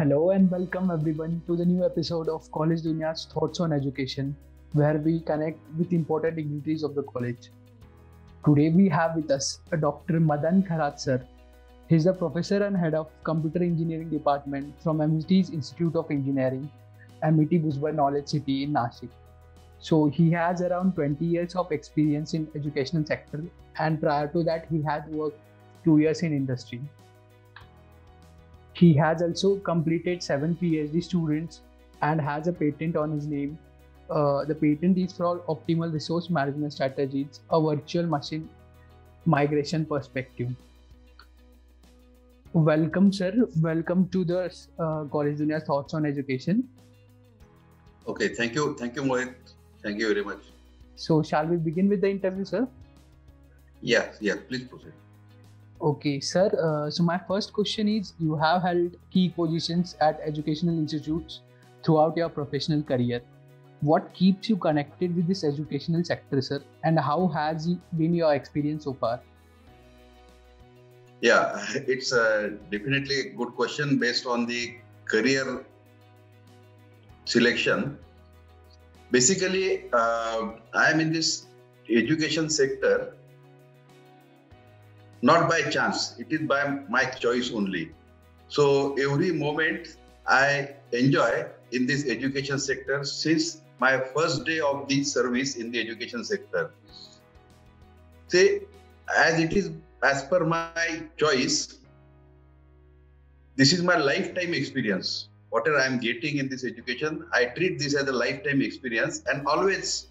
Hello and welcome everyone to the new episode of Collegedunia's Thoughts on Education, where we connect with important dignitaries of the college. Today we have with us a Dr. Madan Kharat sir. He's a professor and head of Computer Engineering Department from MET's Institute of Engineering, MIT Bhujbal Knowledge City in Nashik. So he has around 20 years of experience in educational sector and prior to that he had worked two years in industry. He has also completed seven PhD students and has a patent on his name. Uh, the patent is for optimal resource management strategies, a virtual machine migration perspective. Welcome, sir. Welcome to the uh, Collegedunia Thoughts on Education. Okay, thank you. Thank you, Mohit. Thank you very much. So, shall we begin with the interview, sir? Yes, yes, please proceed. Okay, sir. Uh, so, my first question is You have held key positions at educational institutes throughout your professional career. What keeps you connected with this educational sector, sir? And how has been your experience so far? Yeah, it's a definitely a good question based on the career selection basically uh, i am in this education sector not by chance. It is by my choice only. So every moment i enjoy in this education sector since my first day of the service in the education sector. Say as it is as per my choice this is my lifetime experience. Whatever I'm getting in this education, I treat this as a lifetime experience and always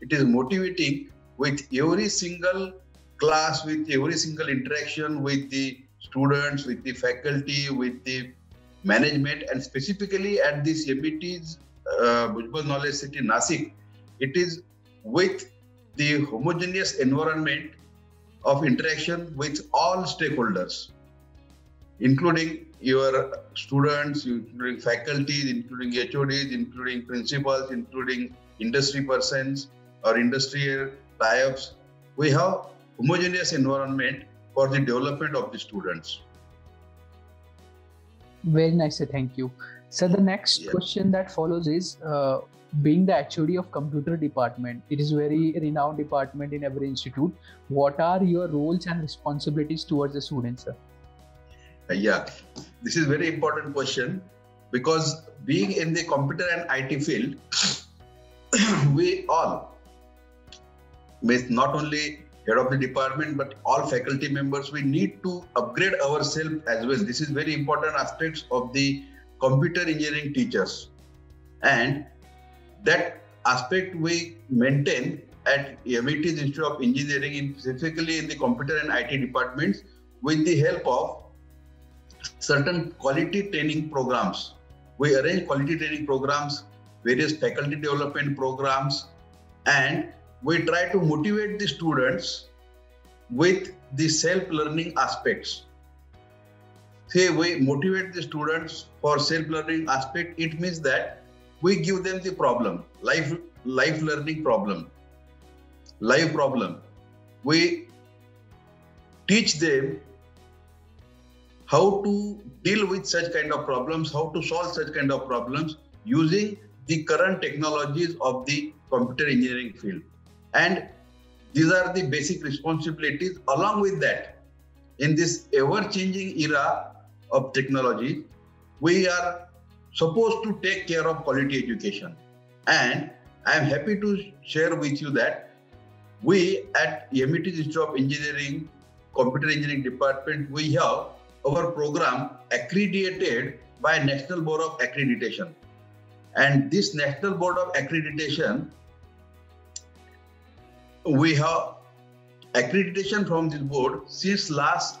it is motivating with every single class, with every single interaction with the students, with the faculty, with the management, and specifically at this MET's uh, Knowledge City, Nasik, it is with the homogeneous environment of interaction with all stakeholders, including your students, including faculties, including HODs, including principals, including industry persons or industrial tie-ups. We have homogeneous environment for the development of the students. Very nice, sir. Thank you. So the next yeah. question that follows is, uh, being the HOD of computer department, it is very renowned department in every institute. What are your roles and responsibilities towards the students, sir? yeah, this is very important question because being in the computer and IT field, we all, with not only head of the department but all faculty members, we need to upgrade ourselves as well. This is very important aspects of the computer engineering teachers, and that aspect we maintain at MET's Institute of Engineering, in, specifically in the computer and IT departments, with the help of certain quality training programs. We arrange quality training programs, various faculty development programs, and we try to motivate the students with the self-learning aspects. Say we motivate the students for self-learning aspect, it means that we give them the problem, life, life learning problem, life problem. We teach them how to deal with such kind of problems, how to solve such kind of problems using the current technologies of the computer engineering field. And these are the basic responsibilities. Along with that, in this ever changing era of technology, we are supposed to take care of quality education. And I am happy to share with you that we at MET Institute of Engineering, Computer Engineering Department, we have our program accredited by National Board of Accreditation. And this National Board of Accreditation, we have accreditation from this board since last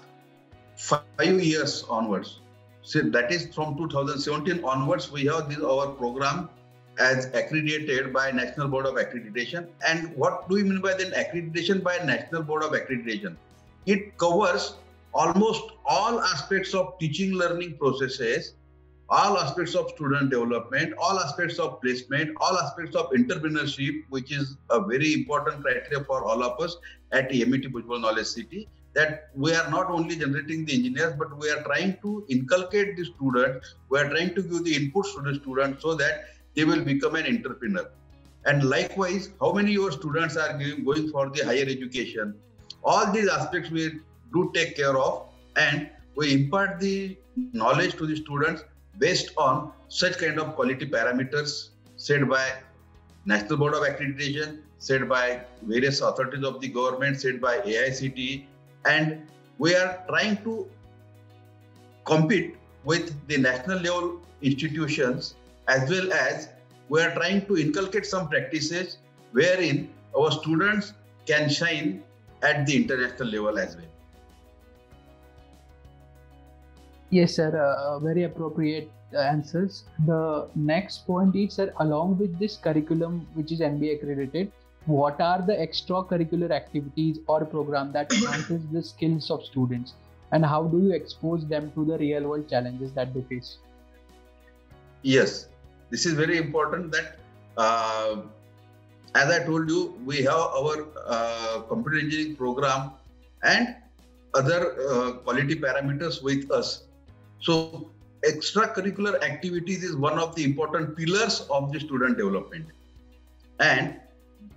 five years onwards. So that is from 2017 onwards, we have this our program as accredited by National Board of Accreditation. And what do we mean by then accreditation by National Board of Accreditation? It covers almost all aspects of teaching learning processes, all aspects of student development, all aspects of placement, all aspects of entrepreneurship, which is a very important criteria for all of us at MET Bhujbal Knowledge City. that we are not only generating the engineers, but we are trying to inculcate the students. We are trying to give the inputs to the students so that they will become an entrepreneur. And likewise, how many of your students are going for the higher education? All these aspects we do take care of, and we impart the knowledge to the students based on such kind of quality parameters set by National Board of Accreditation, set by various authorities of the government, set by AICTE, and we are trying to compete with the national level institutions as well as we are trying to inculcate some practices wherein our students can shine at the international level as well. Yes, sir. Uh, very appropriate answers. The next point is, sir, along with this curriculum, which is NBA accredited, what are the extracurricular activities or program that enhances the skills of students and how do you expose them to the real world challenges that they face yes this is very important that uh, as i told you we have our uh, computer engineering program and other uh, quality parameters with us so extracurricular activities is one of the important pillars of the student development and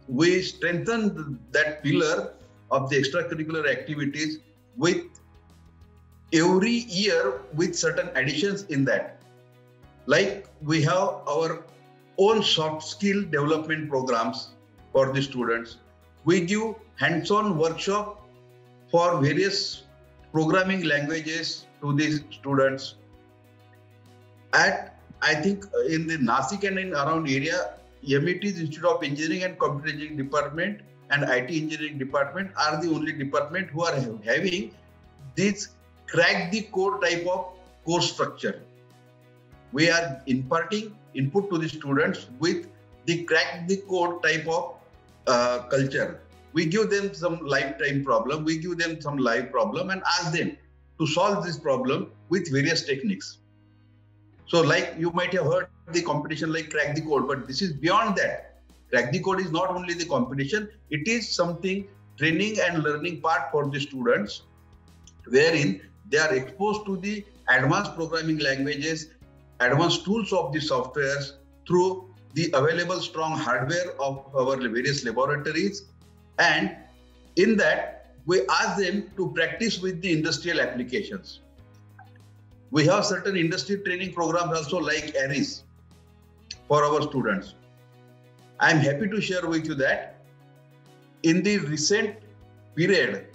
we strengthen that pillar of the extracurricular activities with every year with certain additions in that. Like we have our own soft skill development programs for the students. We give hands-on workshop for various programming languages to the students. At I think in the Nasik and in around area, MET's Institute of Engineering and Computer Engineering Department and IT Engineering Department are the only department who are having this crack the code type of course structure. We are imparting input to the students with the crack the code type of uh, culture. We give them some lifetime problem, we give them some live problem and ask them to solve this problem with various techniques. So, like you might have heard the competition like crack the code, but this is beyond that. Crack the code is not only the competition, it is something training and learning part for the students, wherein they are exposed to the advanced programming languages, advanced tools of the softwares through the available strong hardware of our various laboratories. And in that, we ask them to practice with the industrial applications. We have certain industry training programs also like ARIS for our students. I am happy to share with you that in the recent period,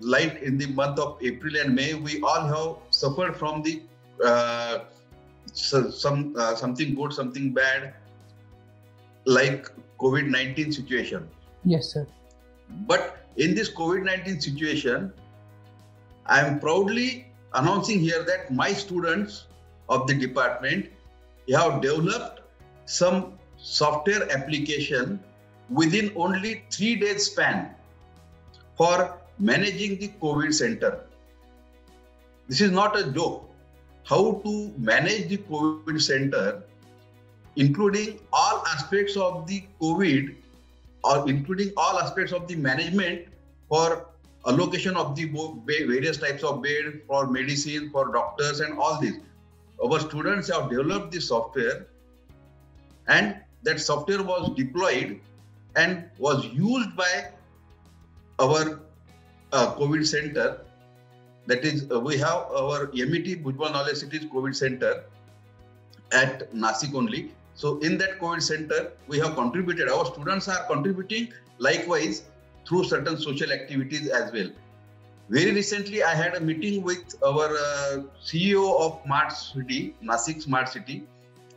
like in the month of April and May, we all have suffered from the uh, some uh, something good, something bad, like COVID nineteen situation. Yes, sir. But in this COVID nineteen situation, I am proudly announcing here that my students of the department have developed some software application within only three days span for managing the COVID center. This is not a joke. How to manage the COVID center, including all aspects of the COVID, or including all aspects of the management for allocation of the various types of bed for medicine, for doctors, and all this. Our students have developed the software, and that software was deployed and was used by our uh, COVID center. That is, uh, we have our MET Bhujbal Knowledge Cities COVID Center at Nasik only. So, in that COVID center, we have contributed. Our students are contributing. Likewise, through certain social activities as well. Very recently, I had a meeting with our uh, CEO of Smart City, Nasik Smart City,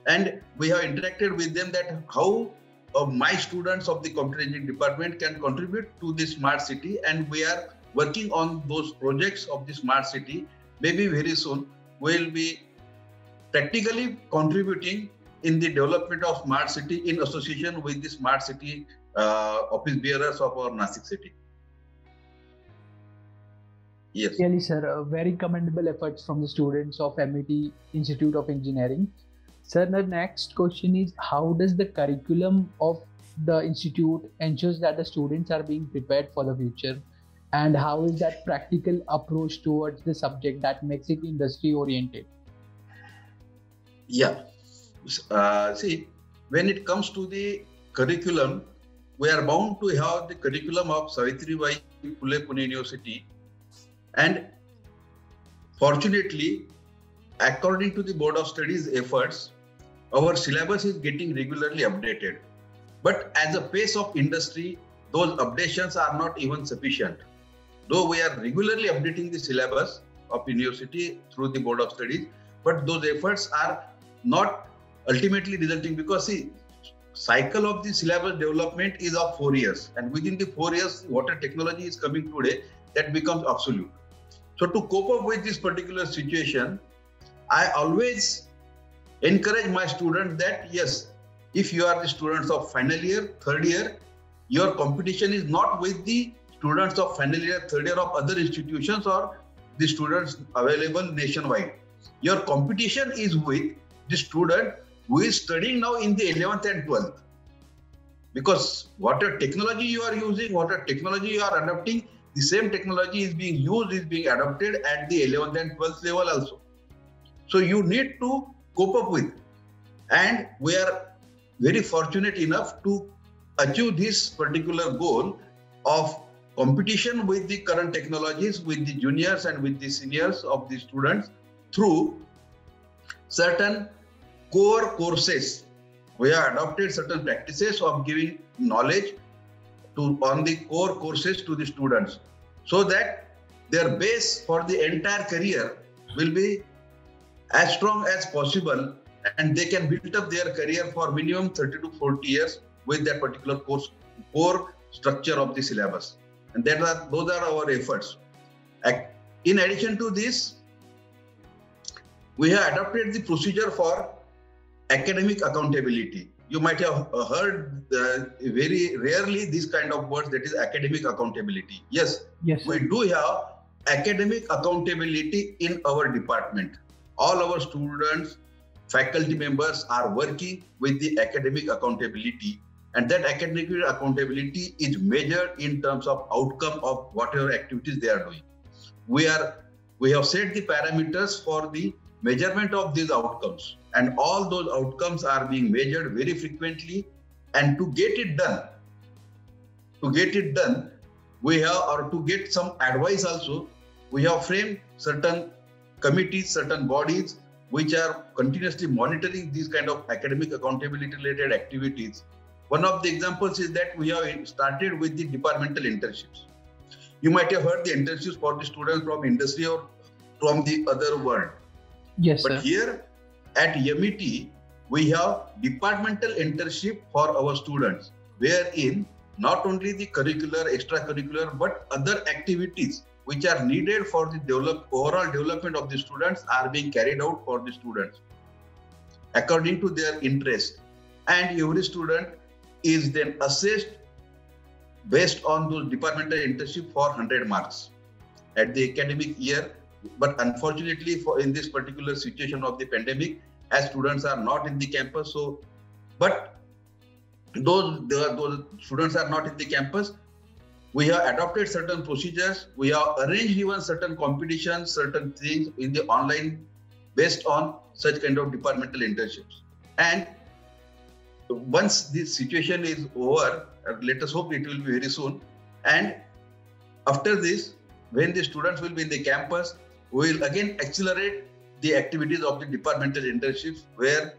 and we have interacted with them that how uh, my students of the computer engineering department can contribute to the smart city, and we are working on those projects of the smart city. Maybe very soon we'll be practically contributing in the development of smart city in association with the smart city uh, office bearers of our Nasik city. Yes. Really, sir, uh, very commendable efforts from the students of MET Institute of Engineering. Sir, the next question is how does the curriculum of the institute ensures that the students are being prepared for the future and how is that practical approach towards the subject that makes it industry oriented yeah uh, see when it comes to the curriculum we are bound to have the curriculum of Savitribai Phule Pune University. And fortunately according to the board of studies efforts our syllabus is getting regularly updated. But as a pace of industry those updations are not even sufficient. Though we are regularly updating the syllabus of university through the board of studies but those efforts are not ultimately resulting because see cycle of the syllabus development is of four years and within the four years whatever technology is coming today that becomes obsolete. So to cope up with this particular situation i always encourage my students that yes if you are the students of final year third year your competition is not with the students of final year third year of other institutions or the students available nationwide. Your competition is with the student who is studying now in the 11th and 12th because whatever technology you are using whatever technology you are adopting the same technology is being used is being adopted at the 11th and 12th level also. So you need to cope up with. And we are very fortunate enough to achieve this particular goal of competition with the current technologies with the juniors and with the seniors of the students through certain core courses. We have adopted certain practices of giving knowledge to on the core courses to the students. So that their base for the entire career will be as strong as possible and they can build up their career for minimum 30 to 40 years with that particular course core structure of the syllabus. And that are those are our efforts. In addition to this we have adopted the procedure for academic accountability. You might have heard uh, very rarely this kind of words that is academic accountability. Yes, yes, we do have academic accountability in our department. All our students, faculty members are working with the academic accountability and that academic accountability is measured in terms of outcome of whatever activities they are doing we are we have set the parameters for the measurement of these outcomes and all those outcomes are being measured very frequently. And to get it done to get it done we have or to get some advice also we have framed certain committees certain bodies which are continuously monitoring these kind of academic accountability related activities. One of the examples is that we have started with the departmental internships. You might have heard the internships for the students from industry or from the other world. Yes, but sir. here at MET, we have departmental internship for our students, wherein not only the curricular, extracurricular, but other activities which are needed for the develop, overall development of the students are being carried out for the students according to their interest. And every student is then assessed based on those departmental internship for 100 marks at the academic year but unfortunately for in this particular situation of the pandemic as students are not in the campus so but those those students are not in the campus we have adopted certain procedures we have arranged even certain competitions certain things in the online based on such kind of departmental internships. And once this situation is over let us hope it will be very soon and after this when the students will be in the campus we will again accelerate the activities of the departmental internships where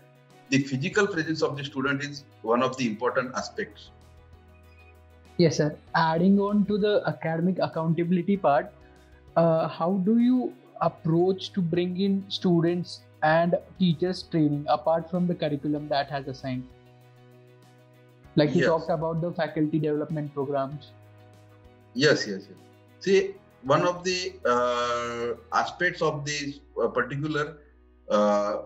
the physical presence of the student is one of the important aspects. Yes, sir. Adding on to the academic accountability part, uh, how do you approach to bring in students and teachers training apart from the curriculum that has assigned? Like you Yes. talked about the faculty development programs. Yes, yes, yes. See, one of the uh, aspects of this uh, particular uh,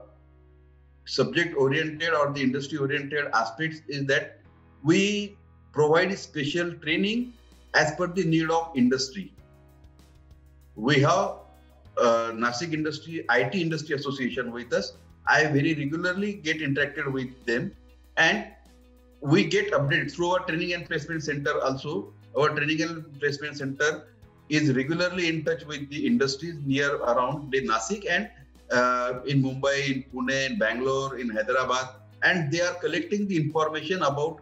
subject oriented or the industry oriented aspects is that we provide special training as per the need of industry. We have uh, Industry IT Industry Association with us. I very regularly get interacted with them, and we get updated through our training and placement center. Also, our training and placement center is regularly in touch with the industries near around the Nasik and uh, in Mumbai, in Pune, in Bangalore, in Hyderabad, and they are collecting the information about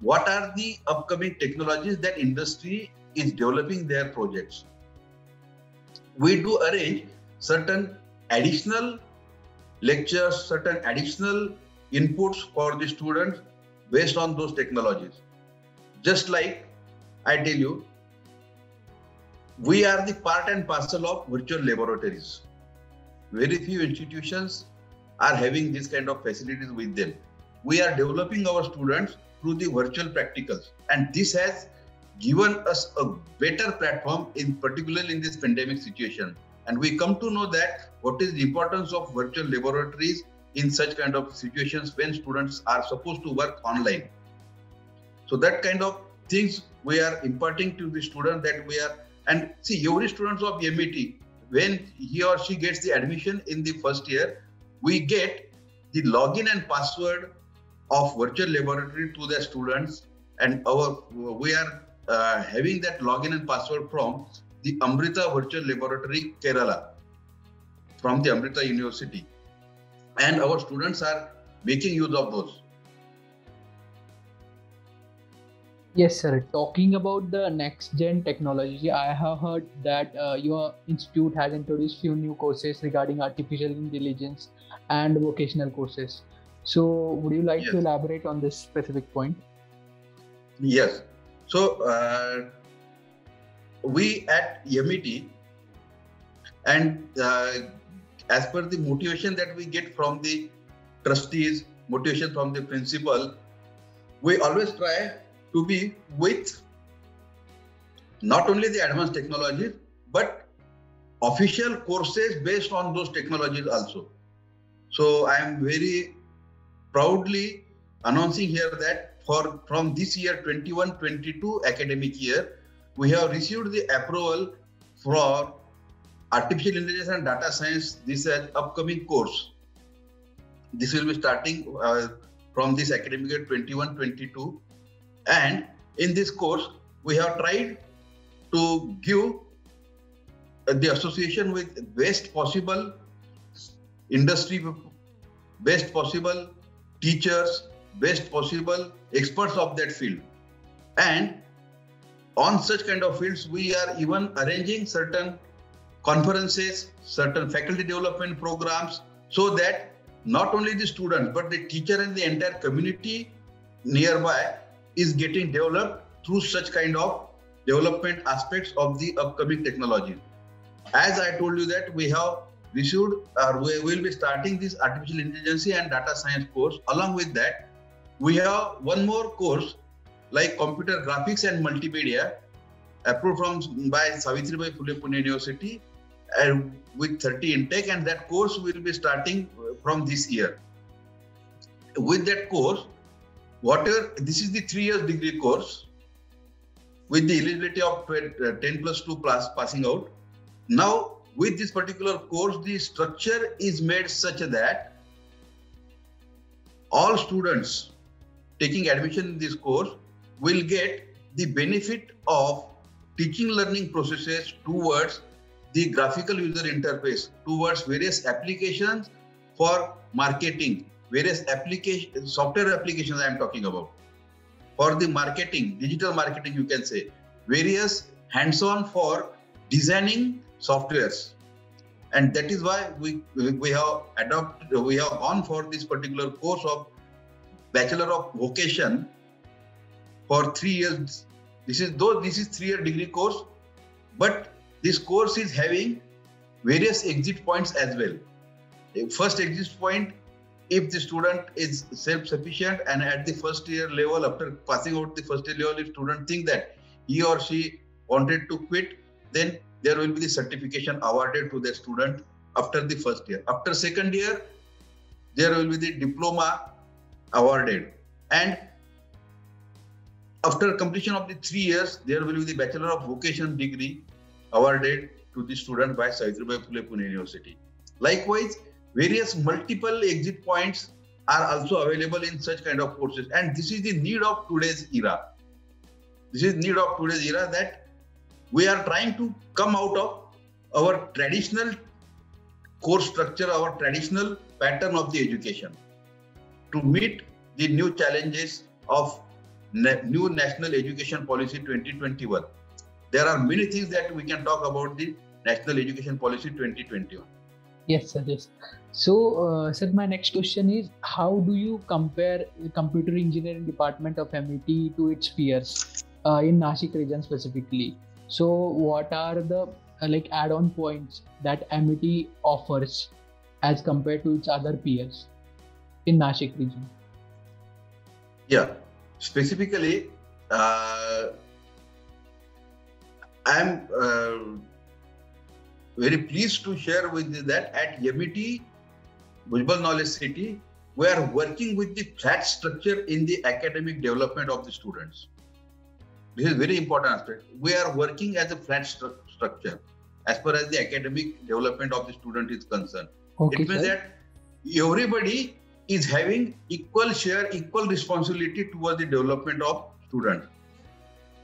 what are the upcoming technologies that industry is developing their projects. We do arrange certain additional lectures, certain additional inputs for the students based on those technologies. Just like I tell you, we are the part and parcel of virtual laboratories. Very few institutions are having this kind of facilities with them. We are developing our students through the virtual practicals, and this has given us a better platform, in particularly in this pandemic situation. And we come to know that what is the importance of virtual laboratories in such kind of situations when students are supposed to work online. So that kind of things we are imparting to the student that we are and see every students of MET when he or she gets the admission in the first year, we get the login and password of virtual laboratory to the students. And our we are uh, having that login and password from the Amrita Virtual Laboratory Kerala from the Amrita University. And our students are making use of those Yes, sir. Talking about the next gen technology, I have heard that uh, your institute has introduced few new courses regarding artificial intelligence and vocational courses. So, would you like yes. to elaborate on this specific point? Yes. So, uh, we at MET, and uh, as per the motivation that we get from the trustees, motivation from the principal, we always try to be with not only the advanced technologies but official courses based on those technologies also. So I am very proudly announcing here that for from this year 21-22 academic year, we have received the approval for artificial intelligence and data science. This is upcoming course. This will be starting uh, from this academic year 21-22 and in this course, we have tried to give the association with best possible industry, best possible teachers, best possible experts of that field. And on such kind of fields, we are even arranging certain conferences, certain faculty development programs, so that not only the students, but the teacher and the entire community nearby is getting developed through such kind of development aspects of the upcoming technology. As I told you that we have received or uh, we will be starting this artificial intelligence and data science course. Along with that, we have one more course like computer graphics and multimedia approved from by Savitribai Phule Pune University and with 30 intake and that course will be starting uh, from this year. With that course, whatever this is the three years degree course with the eligibility of uh, 10 plus 2 plus passing out. Now with this particular course the structure is made such that all students taking admission in this course will get the benefit of teaching learning processes towards the graphical user interface towards various applications for marketing various application software applications I am talking about. For the marketing, digital marketing, you can say various hands-on for designing softwares, and that is why we we have adopted we have gone for this particular course of Bachelor of Vocation for three years. This is though this is three-year degree course, but this course is having various exit points as well. First exit point if the student is self-sufficient and at the first year level after passing out the first year level if student think that he or she wanted to quit then there will be the certification awarded to the student after the first year. After second year there will be the diploma awarded. And after completion of the three years there will be the bachelor of vocation degree awarded to the student by Savitribai Phule Pune University. Likewise various multiple exit points are also available in such kind of courses and this is the need of today's era this is need of today's era that we are trying to come out of our traditional course structure, our traditional pattern of the education to meet the new challenges of new National Education Policy 2021. There are many things that we can talk about the National Education Policy 2021. Yes, sir. Yes. So, uh, sir, my next question is: How do you compare the computer engineering department of MET to its peers uh, in Nashik region specifically? So, what are the uh, like add-on points that MET offers as compared to its other peers in Nashik region? Yeah, specifically, uh, I am uh, very pleased to share with you that at MET, Bhujbal Knowledge City, we are working with the flat structure in the academic development of the students. This is very important aspect. We are working as a flat stru- structure as far as the academic development of the student is concerned. Okay, it means sir. that everybody is having equal share, equal responsibility towards the development of students.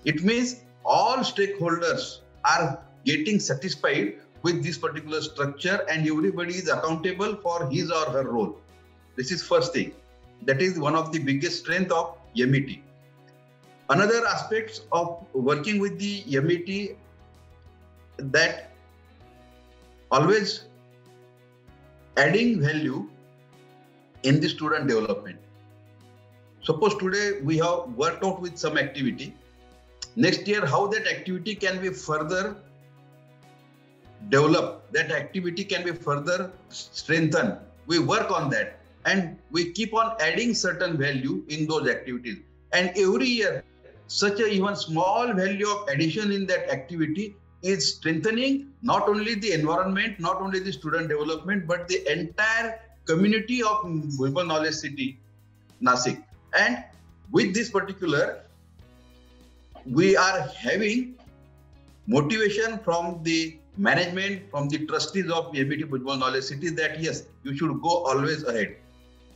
It means all stakeholders are getting satisfied with this particular structure and everybody is accountable for his or her role. This is first thing. That is one of the biggest strength of MET. Another aspects of working with the MET that always adding value in the student development. Suppose today we have worked out with some activity. Next year, how that activity can be further developed, that activity can be further strengthened. We work on that and we keep on adding certain value in those activities. And every year, such a even small value of addition in that activity is strengthening not only the environment, not only the student development, but the entire community of Bhujbal Knowledge City, Nasik. And with this particular, we are having motivation from the management, from the trustees of MET Bhujbal Knowledge City that yes, you should go always ahead.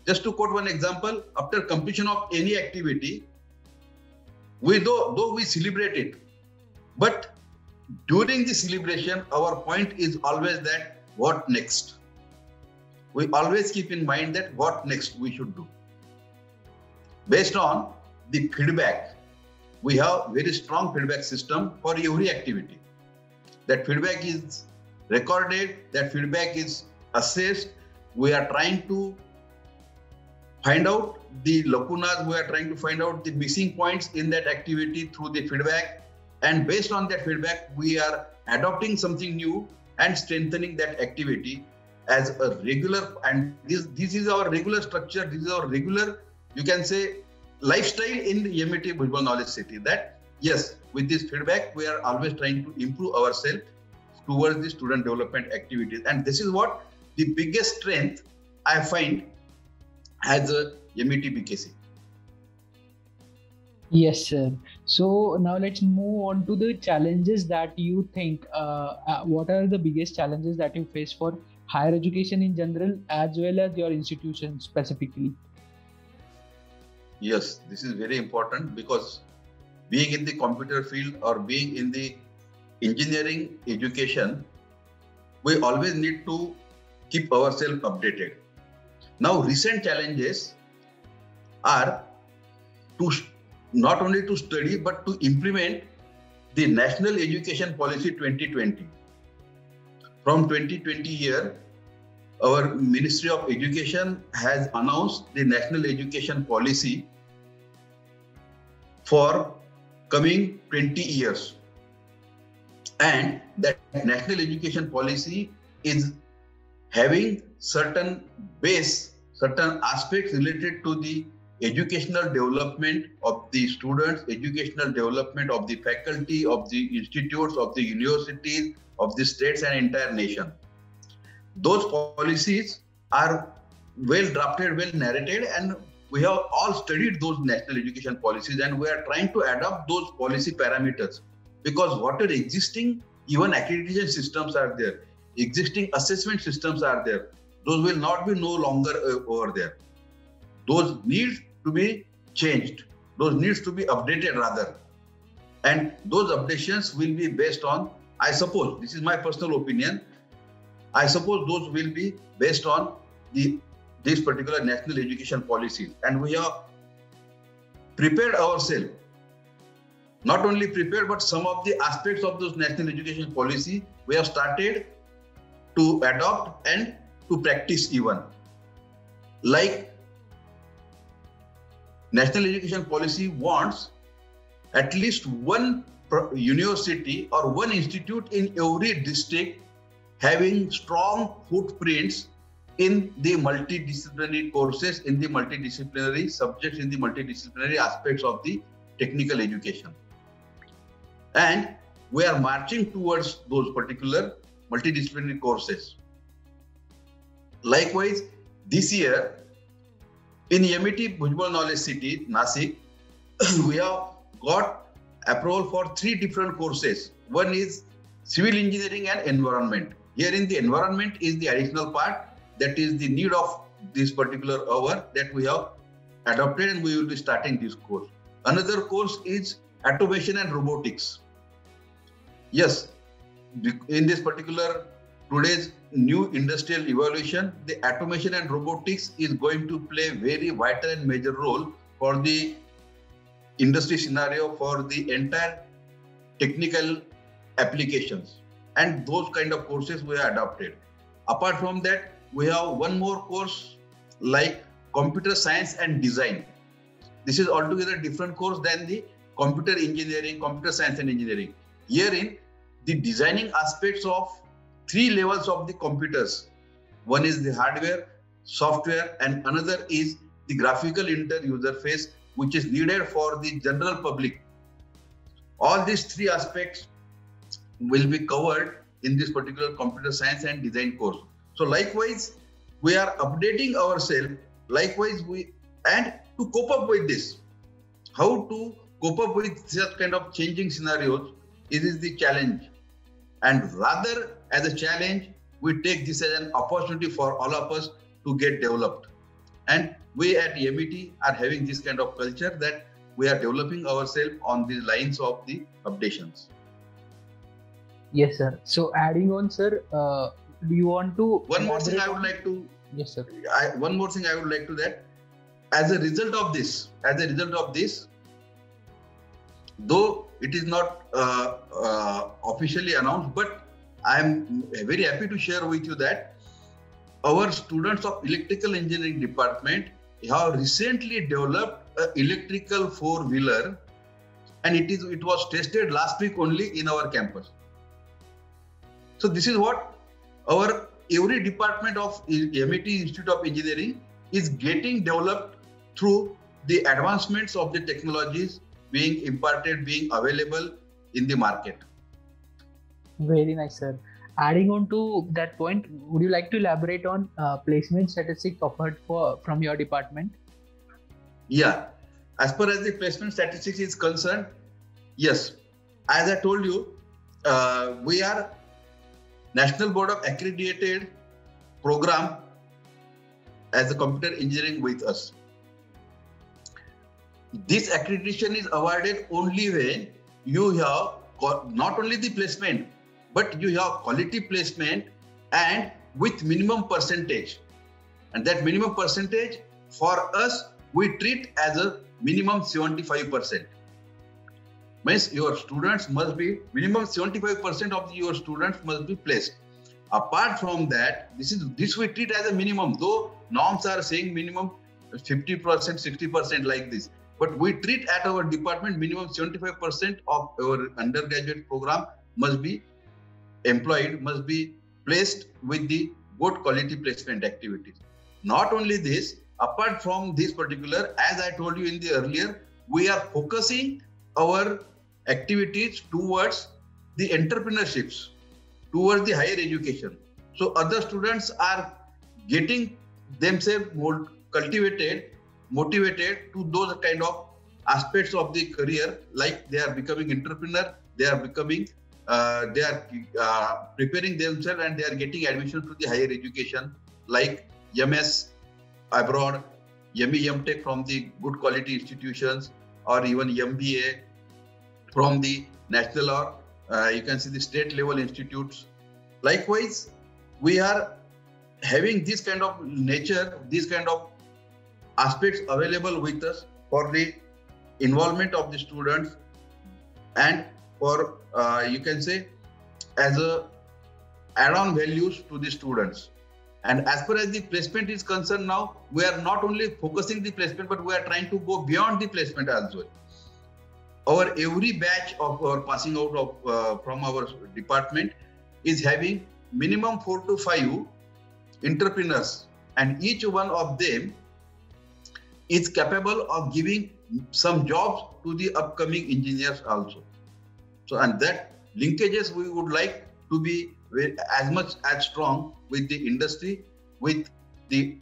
Just to quote one example, after completion of any activity, we though, though we celebrate it, but during the celebration, our point is always that what next? We always keep in mind that what next we should do. Based on the feedback, we have very strong feedback system for every activity. That feedback is recorded, that feedback is assessed. We are trying to find out the lacunas, we are trying to find out the missing points in that activity through the feedback and based on that feedback we are adopting something new and strengthening that activity as a regular and this this is our regular structure this is our regular you can say lifestyle in the MET Bhujbal Knowledge City that yes with this feedback we are always trying to improve ourselves towards the student development activities and this is what the biggest strength I find as a MET BKC. Yes, sir. So now let's move on to the challenges that you think. Uh, uh, what are the biggest challenges that you face for higher education in general, as well as your institution specifically? Yes, this is very important because being in the computer field or being in the engineering education, we always need to keep ourselves updated. Now, recent challenges are to not only to study but to implement the National Education Policy 2020. From 2020 year, our Ministry of Education has announced the National Education Policy for coming 20 years. And that National Education Policy is having certain base, certain aspects related to the educational development of the students, educational development of the faculty, of the institutes, of the universities, of the states and entire nation. Those policies are well drafted, well narrated, and we have all studied those national education policies and we are trying to adopt those policy parameters because what are existing even accreditation systems are there existing assessment systems are there. Those will not be no longer uh, over there. Those need to be changed. Those needs to be updated rather. And those updations will be based on, I suppose, this is my personal opinion, I suppose those will be based on the this particular national education policy. And we have prepared ourselves not only prepared, but some of the aspects of those national education policy we have started to adopt and to practice even. Like national education policy wants at least one university or one institute in every district having strong footprints in the multidisciplinary courses, in the multidisciplinary subjects, in the multidisciplinary aspects of the technical education. And we are marching towards those particular multidisciplinary courses. Likewise, this year in MET Bhujbal Knowledge City, Nasik, we have got approval for three different courses. One is civil engineering and environment. Here in the environment is the additional part that is the need of this particular hour that we have adopted and we will be starting this course. Another course is automation and robotics. Yes, in this particular today's new industrial evolution, the automation and robotics is going to play very vital and major role for the industry scenario for the entire technical applications. And those kind of courses we have adopted. Apart from that we have one more course like computer science and design this is altogether different course than the computer engineering computer science and engineering herein the designing aspects of three levels of the computers. One is the hardware, software, and another is the graphical inter user face, which is needed for the general public. All these three aspects will be covered in this particular computer science and design course. So likewise, we are updating ourselves. Likewise, we and to cope up with this, how to cope up with such kind of changing scenarios, it is the challenge. And rather as a challenge we take this as an opportunity for all of us to get developed. And we at MET are having this kind of culture that we are developing ourselves on the lines of the updations. Yes sir. So adding on sir uh, do you want to one more thing i would like to yes sir I, one more thing i would like to that as a result of this as a result of this though it is not uh, uh, officially announced, but I am very happy to share with you that our students of electrical engineering department have recently developed an electrical four wheeler, and it is it was tested last week only in our campus. So this is what our every department of MET Institute of Engineering is getting developed through the advancements of the technologies being imparted, being available in the market. Very nice, sir. Adding on to that point, would you like to elaborate on uh, placement statistics offered for from your department? Yeah, as far as the placement statistics is concerned, yes, as I told you, uh, we are National Board of Accredited program as a computer engineering with us. This accreditation is awarded only when you have not only the placement but you have quality placement and with minimum percentage. And that minimum percentage for us we treat as a minimum 75% means your students must be minimum 75% of your students must be placed apart from that this is this we treat as a minimum though norms are saying minimum 50% 60% like this but we treat at our department minimum 75% of our undergraduate program must be employed, must be placed with the good quality placement activities. Not only this, apart from this particular, as I told you in the earlier, we are focusing our activities towards the entrepreneurships, towards the higher education. So other students are getting themselves more cultivated motivated to those kind of aspects of the career like they are becoming entrepreneur they are becoming uh, they are uh, preparing themselves and they are getting admission to the higher education like ms abroad ME, MTech from the good quality institutions or even MBA from the national or uh, you can see the state level institutes. Likewise, we are having this kind of nature, these kind of aspects available with us for the involvement of the students and for uh, you can say as a add-on values to the students and as far as the placement is concerned now we are not only focusing the placement but we are trying to go beyond the placement as well our every batch of our passing out of uh, from our department is having minimum 4 to 5 entrepreneurs. And each one of them is capable of giving some jobs to the upcoming engineers also. So and that linkages we would like to be as much as strong with the industry with the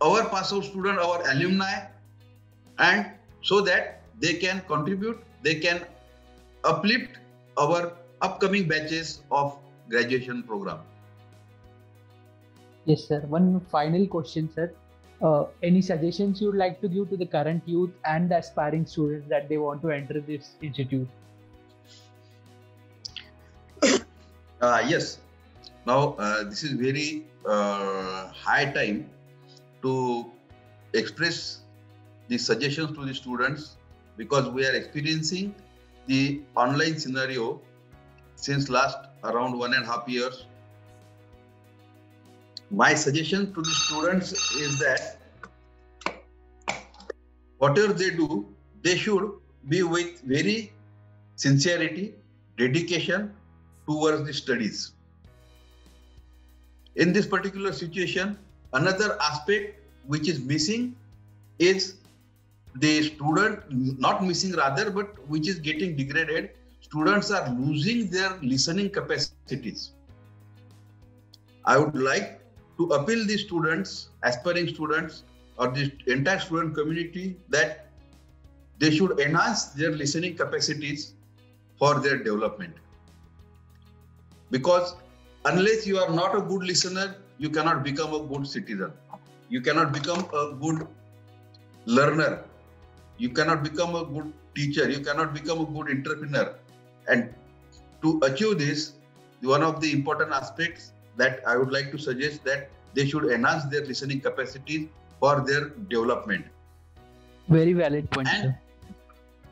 our pass out student our alumni and so that they can contribute they can uplift our upcoming batches of graduation program. Yes sir. One final question sir. Uh, any suggestions you would like to give to the current youth and the aspiring students that they want to enter this institute? Uh, yes. Now uh, this is very uh, high time to express the suggestions to the students because we are experiencing the online scenario since last around one and a half years my suggestion to the students is that whatever they do, they should be with very sincerity, dedication towards the studies. In this particular situation, another aspect which is missing is the student, not missing rather, but which is getting degraded. Students are losing their listening capacities. I would like to appeal the students, aspiring students, or the entire student community that they should enhance their listening capacities for their development. Because unless you are not a good listener, you cannot become a good citizen. You cannot become a good learner. You cannot become a good teacher. You cannot become a good entrepreneur. And to achieve this, one of the important aspects that I would like to suggest that they should enhance their listening capacities for their development. Very valid point. And,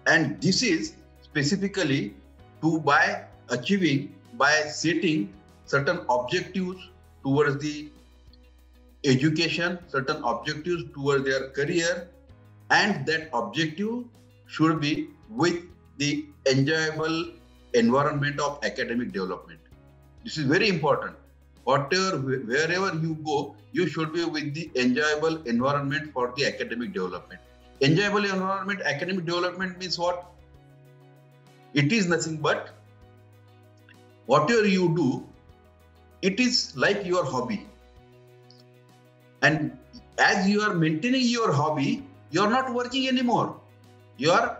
and this is specifically to by achieving by setting certain objectives towards the education, certain objectives towards their career, and that objective should be with the enjoyable environment of academic development. This is very important. Whatever wherever you go you should be with the enjoyable environment for the academic development. Enjoyable environment academic development means what? It is nothing but whatever you do it is like your hobby. And as you are maintaining your hobby you are not working anymore you are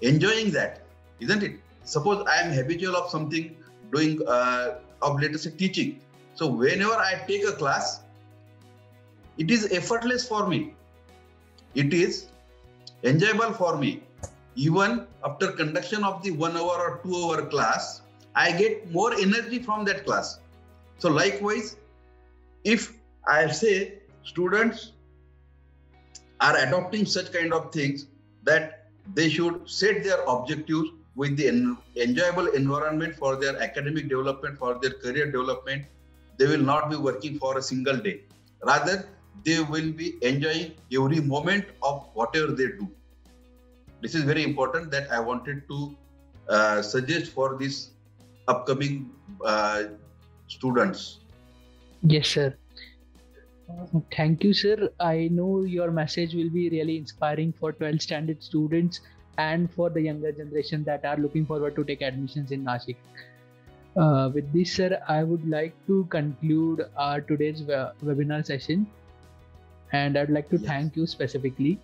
enjoying that isn't it suppose i am habitual of something doing uh, of let us say teaching so whenever I take a class, it is effortless for me. It is enjoyable for me. Even after conduction of the one hour or two hour class, I get more energy from that class. So likewise, if I say students are adopting such kind of things that they should set their objectives with the enjoyable environment for their academic development, for their career development, they will not be working for a single day. Rather, they will be enjoying every moment of whatever they do. This is very important that I wanted to uh, suggest for these upcoming uh, students. Yes, sir. Thank you, sir. I know your message will be really inspiring for 12th standard students and for the younger generation that are looking forward to take admissions in Nashik. Uh, with this, sir, I would like to conclude our today's webinar session, and I'd like to yes. thank you specifically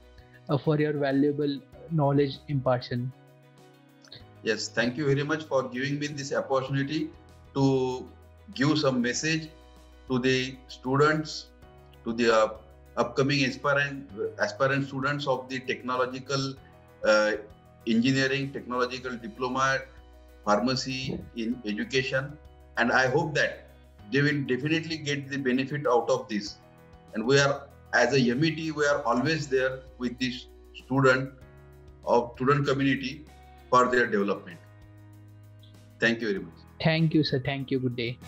uh, for your valuable knowledge impartition. Yes, thank you very much for giving me this opportunity to give some message to the students, to the uh, upcoming aspirant aspirant students of the technological uh, engineering, technological diploma, pharmacy, in education, and I hope that they will definitely get the benefit out of this. And we are, as a MET, we are always there with this student of student community for their development. Thank you very much. Thank you, sir. Thank you. Good day.